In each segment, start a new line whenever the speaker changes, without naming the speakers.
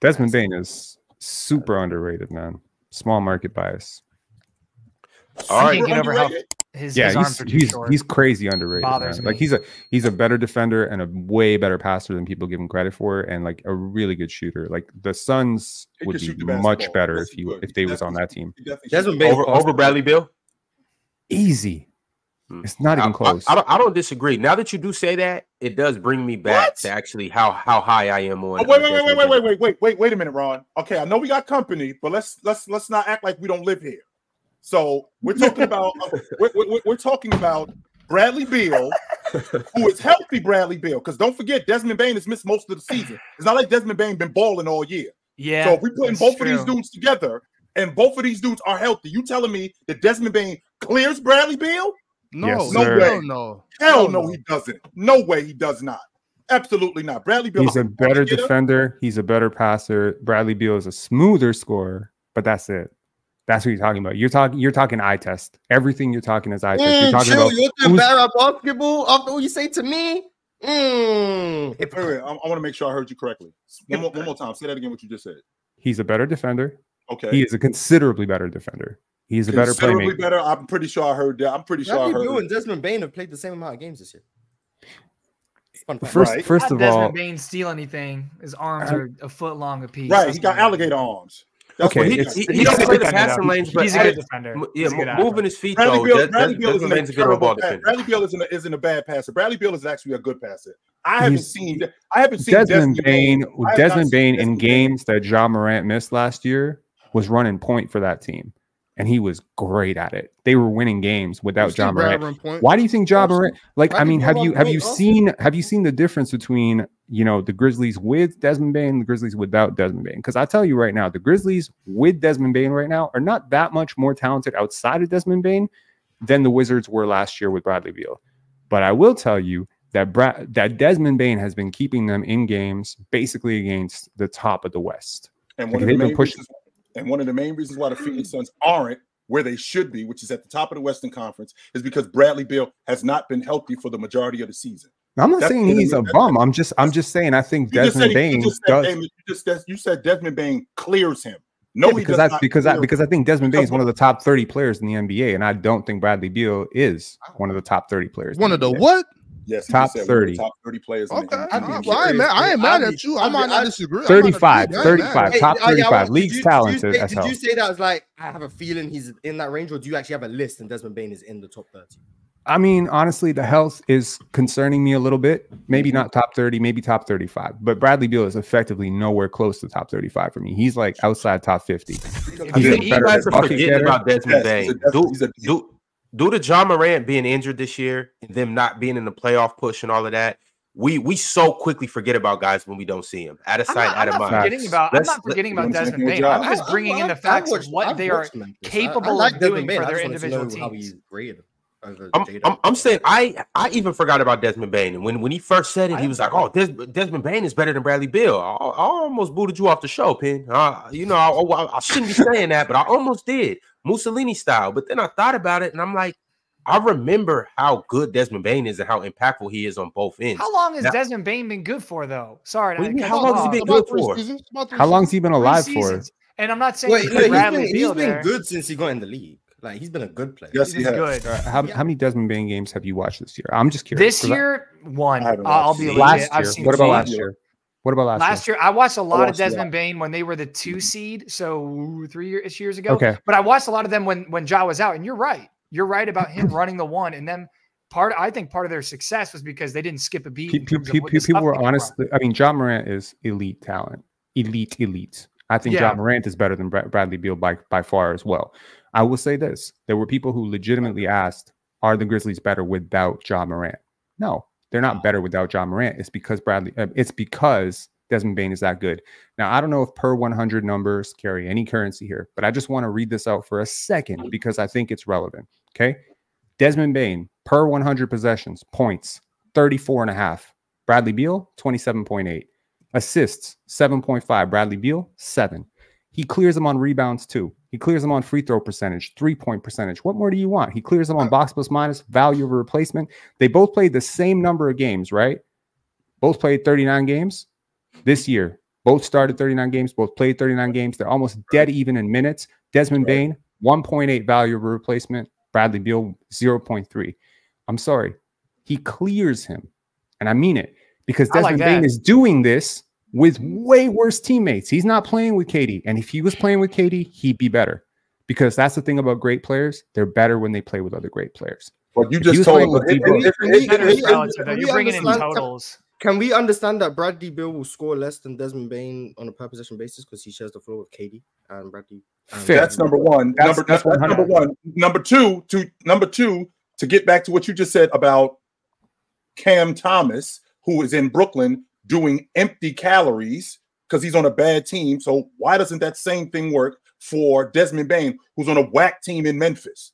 Desmond Bane is super underrated, man. Small market bias.
All right.
Can't get over how his,
Yeah,
his
he's
arms are too
he's, he's crazy underrated. Man. Like he's a he's a better defender and a way better passer than people give him credit for, and like a really good shooter. Like the Suns
He
would be much better if
he
he if they
He
was on that team.
Desmond
should.
Bane
Over-
over over Bradley Beal.
Easy.
Hmm.
It's not even close.
I, I don't, I don't disagree. Now that you do say that, it does bring me back
What?
to actually how how high I am on.
Oh, wait, wait, wait, wait, wait, wait, wait, wait, wait, wait a minute, Ron. Okay, I know we got company, but let's let's let's not act like we don't live here. So we're talking about we're, we're, we're talking about Bradley Beal, who is healthy. Bradley Beal, because don't forget Desmond Bane has missed most of the season. It's not like Desmond Bane been balling all year.
yeah.
so if we putting
that's
both of these dudes together, and both of these dudes are healthy, you telling me that Desmond Bane clears Bradley Beal?
No,
Yes,
No
sir.
way.
hell no.
Hell
Hell
no,
no.
he doesn't. No way, he does not. Absolutely not. Bradley Beal.
He's a better defender. He's a better passer. Bradley Beal is a smoother scorer, but that's it. That's what you're talking about. You're talking. You're talking eye test. Everything you're talking is eye test. You're
Mm,
talking
chill,
about
you think
who's-
bad at basketball after what you say to me? Mm.
Wait, wait, I, want to make sure I heard you correctly. One more, one more time. Say that again. What you just said.
he's a better defender.
Okay.
He is a considerably better defender. He's a better
Considerably
playmaker.
better. I'm pretty sure I heard that. I'm pretty sure I
Bradley
heard.
Beal and Desmond Bane have played the same amount of games this year. Fun.
First,
Right.
first
Not
of
Desmond
all,
Bane steal anything. His arms
Uh,
are a foot long apiece.
Right.
That's
He got alligator arms. That's
Okay,
what
He,
it's-
he,
it's
he don't play the passing lanes, but
He's a good defender.
yeah,
He's a good athlete.
moving his feet
Bradley
though.
Beal,
Des-
Bradley Beal isn't a
good ball
terrible pass.
defender.
Bradley Beal isn't a, isn't a bad passer. Bradley Beal is actually a good passer. I haven't
He's-
seen. I haven't seen
Desmond
Desmond
Bane,
I
Desmond Bane in games that Ja Morant missed last year was running point for that team, and he was great at it. They were winning games without Ja Morant. Why do you think Ja
Also,
Morant? Like, I
Bradley
mean, have you have you
also.
seen have you seen the difference between you know the Grizzlies with Desmond Bane, and the Grizzlies without Desmond Bane? Because I tell you right now, the Grizzlies with Desmond Bane right now are not that much more talented outside of Desmond Bane than the Wizards were last year with Bradley Beal. But I will tell you that Brad, that Desmond Bane has been keeping them in games basically against the top of the West.
And
Like,
one of the
they've been
main
pushing-
reasons, and one of the main reasons why the Phoenix Suns aren't where they should be, which is at the top of the Western Conference, is because Bradley Beal has not been healthy for the majority of the season.
Now, I'm not
That's
saying he's a bum. I'm just I'm just saying I think
You just said,
Desmond
you Bane
does.
Damon, you just said, you said Desmond Bane clears him. No,
Yeah, because
does
I because I because I think Desmond
Bane
is one of the top 30 players in the NBA, and I don't think Bradley Beal is one of the top 30 players. in
One of the
NBA.
what?
Yes,
Top
said one of the
30.
top thirty players. in the
Okay.
NBA.
I'd be
Uh, well, I ain't mad, I ain't mad at you. I
I'd
might not
I'd-
disagree. I
35,
disagree. I ain't mad.
35. Top
uh,
35, league's
you- did you
talented as
Did
hell.
you say that was like I have a feeling he's in that range, or do you actually have a list and Desmond Bane is in the top thirty?
I mean, honestly, the health is concerning me a little bit. Maybe not top 30, maybe top 35. But Bradley Beal is effectively nowhere close to top 35 for me. He's like outside top 50.
You,
He's a
you
better
guys are forgetting about Desmond
Yes, he's a
Bane.
def- he's a-
do, due to Ja Morant being injured this year and them not being in the playoff push and all of that, we we so quickly forget about guys when we don't see them. Out of
I'm
sight,
not, I'm
out of
not
mind.
forgetting about. I'm not forgetting
let-
about
let him
Desmond
do Bane.
I'm just bringing in the facts of what they are capable of doing for their individual teams.
I'm, I'm, I'm saying I I even forgot about Desmond Bane, and when when he first said it, he was like, "Oh, Des, Desmond Bane is better than Bradley Beal." I, I almost booted you off the show, Pin. Uh, you know, I, I, I shouldn't be saying that, but I almost did, Mussolini style. But then I thought about it, and I'm like, I remember how good Desmond Bane is and how impactful he is on both ends.
How long has
Now-
Desmond Bane been good for, though? Sorry, I
mean, how long has he been good for?
seasons,
How long's
seasons.
he been alive for?
And I'm not saying
Wait,
you
no,
put
he's
Bradley
been,
Beal
he's been good since he got in the league. Like he's been a good player.
Yes,
He's
he
good.
Uh, how,
Yeah.
how many Desmond Bane games have you watched this year? I'm just curious.
This
'cause I-
year, one.
I haven't
I'll be
it.
legit.
last
I've
year.
seen
What about
two.
last year? What about last,
Last year, I watched a lot of
watched a lot.
Desmond Bane when they were the two seed, so three years years ago.
Okay.
but I watched a lot of them when when Ja was out. And you're right. You're right about him running the one. And then part, I think part of their success was because they didn't skip a beat.
Pe-
in
pe-
terms of
pe-
what
pe-
the
people were
they run.
honestly. I mean, Ja Morant is elite talent, elite, elite. I think
Yeah.
Ja Morant is better than Bra- Bradley Beal by by far as well. I will say this: there were people who legitimately asked, "Are the Grizzlies better without Ja Morant?" No, they're not better without Ja Morant. It's because Bradley. Uh, it's because Desmond Bane is that good. Now, I don't know if per 100 numbers carry any currency here, but I just want to read this out for a second because I think it's relevant. Okay. Desmond Bane, per 100 possessions, points 34 and a half. Bradley Beal, 27.8. Assists, 7.5. Bradley Beal, 7. He clears them on rebounds too. He clears them on free throw percentage, three point percentage. What more do you want? He clears them on box plus minus, value of a replacement. They both played the same number of games, right? Both played 39 games. This year, Both started 39 games, both played 39 games. They're almost dead even in minutes. Desmond right. Bane, 1.8 value of a replacement. Bradley Beal, 0.3. I'm sorry. He clears him. And I mean it because Desmond like Bane is doing this with way worse teammates. He's not playing with KD. And if he was playing with KD, he'd be better. Because that's the thing about great players. They're better when they play with other great players.
Well, you just told him.
You're bringing in totals.
Can we understand that Bradley Beal will score less than Desmond Bane on a per possession basis because he shares the floor with KD and Bradley?
And that's number one. That's, number, that's, that's number one. Number two, to number two, to get back to what you just said about Cam Thomas, who is in Brooklyn doing empty calories because he's on a bad team. So why doesn't that same thing work for Desmond Bane, who's on a whack team in Memphis?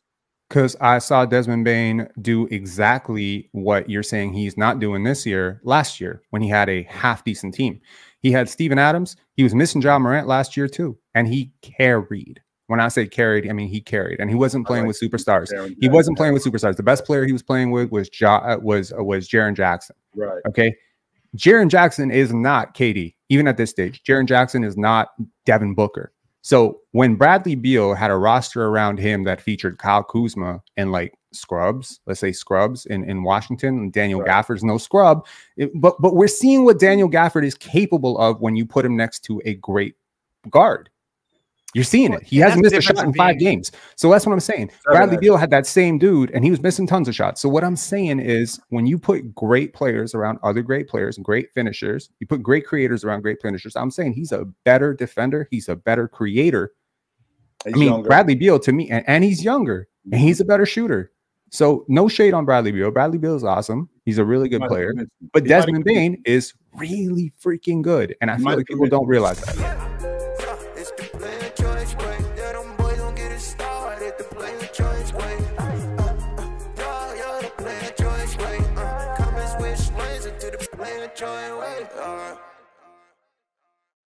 Because I saw Desmond Bane do exactly what you're saying he's not doing this year, last year, when he had a half decent team. He had Steven Adams. He was missing Ja Morant last year, too. And he carried. When I say carried, I mean he carried, and he wasn't playing like with superstars. He wasn't playing with superstars. The best player he was playing with was ja, uh, was uh, was Jaren Jackson.
Right.
Okay. Jaren Jackson is not KD, even at this stage. Jaren Jackson is not Devin Booker. So when Bradley Beal had a roster around him that featured Kyle Kuzma and like scrubs, let's say scrubs in, in Washington, and Daniel right. Gafford's no scrub, it, but but we're seeing what Daniel Gafford is capable of when you put him next to a great guard. You're seeing it. He hasn't missed a shot in five games. So that's what I'm saying. Bradley Beal had that same dude, and he was missing tons of shots. So what I'm saying is, when you put great players around other great players and great finishers, you put great creators around great finishers. I'm saying he's a better defender. He's a better creator. He's I mean, younger. Bradley Beal to me, and, and he's younger, and he's a better shooter. So no shade on Bradley Beal. Bradley Beal is awesome. He's a really good player. But Desmond Bane is really freaking good, and I feel like people don't realize that.